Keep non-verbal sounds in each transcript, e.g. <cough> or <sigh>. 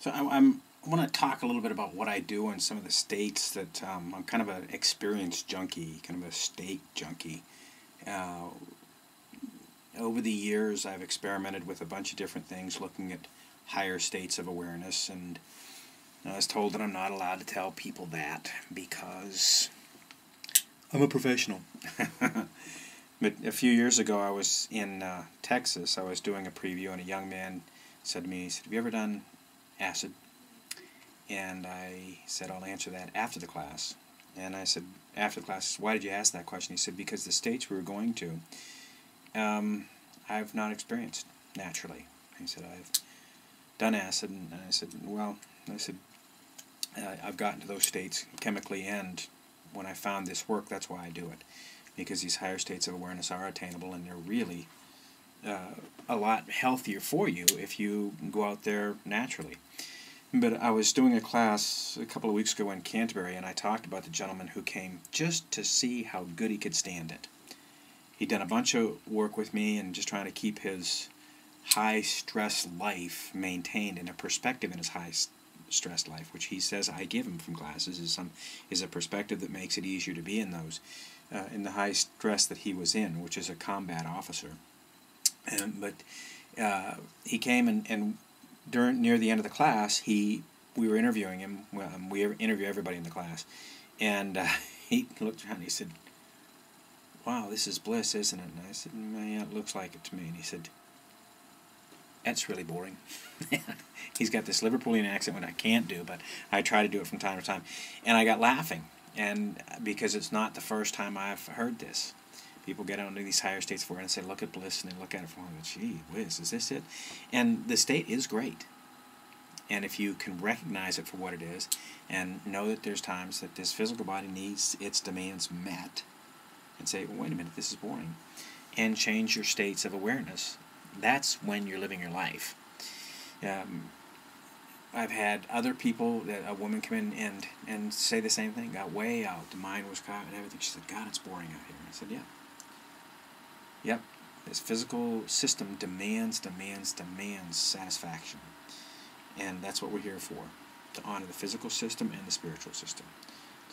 So I, I'm I want to talk a little bit about what I do in some of the states that um, I'm kind of an experience junkie, kind of a state junkie. Uh, over the years, I've experimented with a bunch of different things, looking at higher states of awareness, and I was told that I'm not allowed to tell people that because I'm a professional. <laughs> but a few years ago, I was in uh, Texas. I was doing a preview, and a young man said to me, he said, "Have you ever done acid?" And I said, I'll answer that after the class. And I said, after the class, why did you ask that question? He said, because the states we were going to, um, I've not experienced naturally. He said, I've done acid. And I said, well, I said, I've gotten to those states chemically and when I found this work, that's why I do it. Because these higher states of awareness are attainable and they're really uh, a lot healthier for you if you go out there naturally. But I was doing a class a couple of weeks ago in Canterbury, and I talked about the gentleman who came just to see how good he could stand it. He'd done a bunch of work with me and just trying to keep his high stress life maintained in a perspective in his high stress life, which he says I give him from classes, is some is a perspective that makes it easier to be in those, uh, in the high stress that he was in, which is a combat officer. And, but uh, he came and, and during near the end of the class, he we were interviewing him. Um, we interview everybody in the class, and uh, <laughs> he looked around. and He said, "Wow, this is bliss, isn't it?" And I said, "Yeah, it looks like it to me." And he said, "That's really boring." <laughs> He's got this Liverpoolian accent, which I can't do, but I try to do it from time to time. And I got laughing, and because it's not the first time I've heard this people get out into these higher states for it and say, look at bliss, and they look at it for, from, gee whiz, is this it? And the state is great. And if you can recognize it for what it is and know that there's times that this physical body needs its demands met and say, well, wait a minute, this is boring, and change your states of awareness, that's when you're living your life. Um, I've had other people, that a woman come in and, and say the same thing, got way out, the mind was caught and everything. She said, God, it's boring out here. I said, yeah, Yep, this physical system demands, demands, demands satisfaction. And that's what we're here for to honor the physical system and the spiritual system.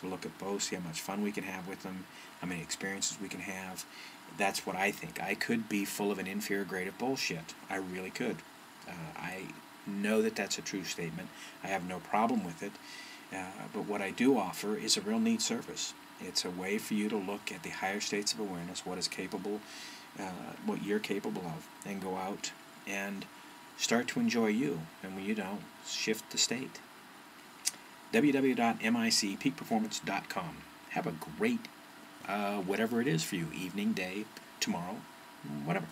To look at both, see how much fun we can have with them, how many experiences we can have. That's what I think. I could be full of an inferior grade of bullshit. I really could. Uh, I know that that's a true statement. I have no problem with it. Uh, but what I do offer is a real neat service. It's a way for you to look at the higher states of awareness, what is capable uh, what you're capable of and go out and start to enjoy you. And when you don't, shift the state. www.micpeakperformance.com. Have a great, uh, whatever it is for you, evening, day, tomorrow, whatever.